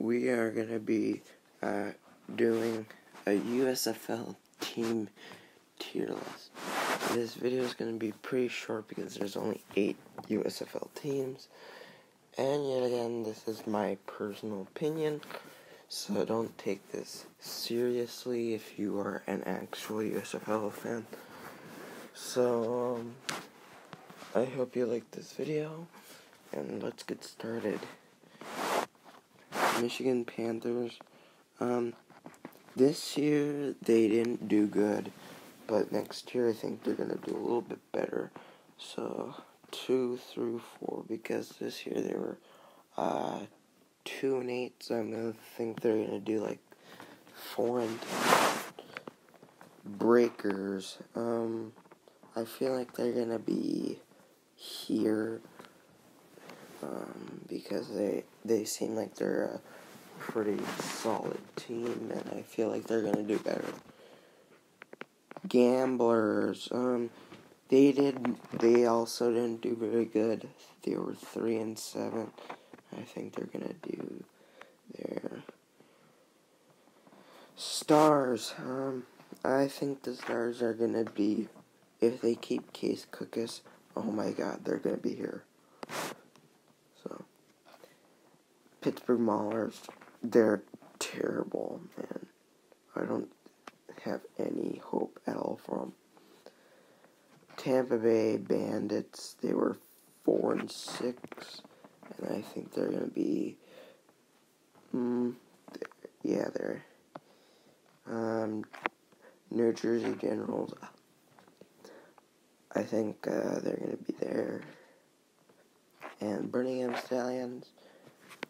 we are going to be uh, doing a USFL team tier list. This video is going to be pretty short because there's only 8 USFL teams. And yet again, this is my personal opinion, so don't take this seriously if you are an actual USFL fan. So, um, I hope you like this video, and let's get started. Michigan Panthers. Um, this year they didn't do good, but next year I think they're gonna do a little bit better. So two through four because this year they were uh, two and eight. So I'm gonna think they're gonna do like four and breakers. Um, I feel like they're gonna be here um, because they they seem like they're a pretty solid team, and I feel like they're gonna do better. Gamblers, um, they did. They also didn't do very good. They were three and seven. I think they're gonna do their stars. Um, I think the stars are gonna be if they keep Case Cookus. Oh my God, they're gonna be here. Pittsburgh Maulers, they're terrible, man. I don't have any hope at all for them. Tampa Bay Bandits, they were four and six, and I think they're gonna be, mm, yeah, they're, um, New Jersey Generals. I think uh, they're gonna be there, and Birmingham Stallions.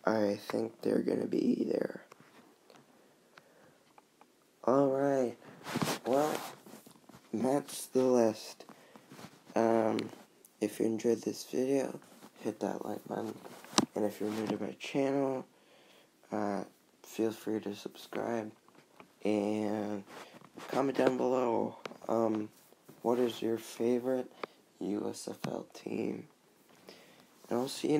I think they're gonna be there. Alright. Well, that's the list. Um, if you enjoyed this video, hit that like button. And if you're new to my channel, uh, feel free to subscribe. And comment down below, um, what is your favorite USFL team? And I'll see you